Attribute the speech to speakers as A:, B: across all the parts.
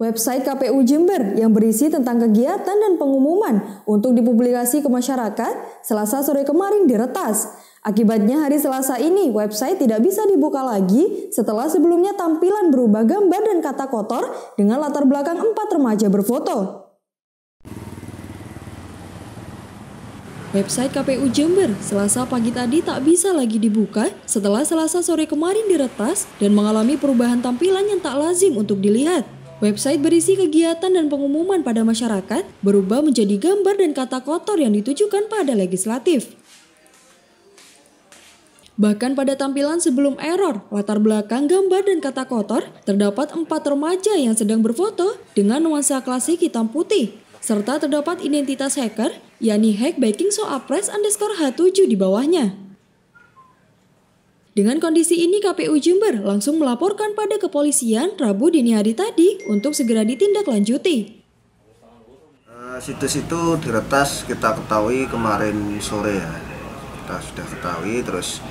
A: Website KPU Jember yang berisi tentang kegiatan dan pengumuman untuk dipublikasi ke masyarakat selasa sore kemarin diretas. Akibatnya hari Selasa ini website tidak bisa dibuka lagi setelah sebelumnya tampilan berubah gambar dan kata kotor dengan latar belakang empat remaja berfoto. Website KPU Jember selasa pagi tadi tak bisa lagi dibuka setelah selasa sore kemarin diretas dan mengalami perubahan tampilan yang tak lazim untuk dilihat. Website berisi kegiatan dan pengumuman pada masyarakat berubah menjadi gambar dan kata kotor yang ditujukan pada legislatif. Bahkan pada tampilan sebelum error, latar belakang gambar dan kata kotor, terdapat empat remaja yang sedang berfoto dengan nuansa klasik hitam putih, serta terdapat identitas hacker, yakni hack baking so apres underscore H7 di bawahnya. Dengan kondisi ini KPU Jember langsung melaporkan pada kepolisian Rabu dini hari tadi untuk segera ditindaklanjuti.
B: Eh, situs itu diretas kita ketahui kemarin sore ya. Kita sudah ketahui terus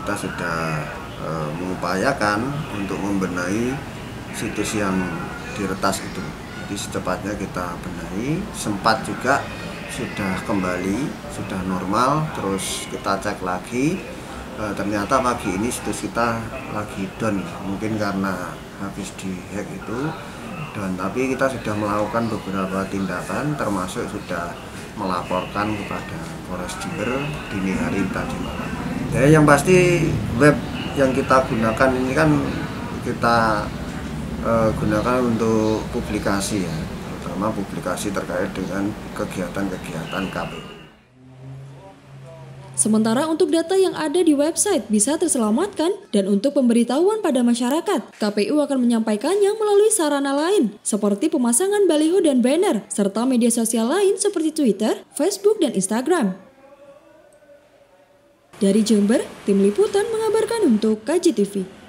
B: kita sudah e, mengupayakan untuk membenahi situs yang diretas itu. Jadi secepatnya kita benahi. Sempat juga sudah kembali, sudah normal, terus kita cek lagi uh, ternyata pagi ini situs kita lagi down mungkin karena habis di hack itu dan tapi kita sudah melakukan beberapa tindakan termasuk sudah melaporkan kepada Polres Jember dini hari tadi malam. Ya yang pasti web yang kita gunakan ini kan kita uh, gunakan untuk publikasi ya, terutama publikasi terkait dengan kegiatan-kegiatan KPU.
A: Sementara untuk data yang ada di website bisa terselamatkan dan untuk pemberitahuan pada masyarakat, KPU akan menyampaikannya melalui sarana lain seperti pemasangan baliho dan banner serta media sosial lain seperti Twitter, Facebook, dan Instagram. Dari Jember, tim liputan mengabarkan untuk KJTV.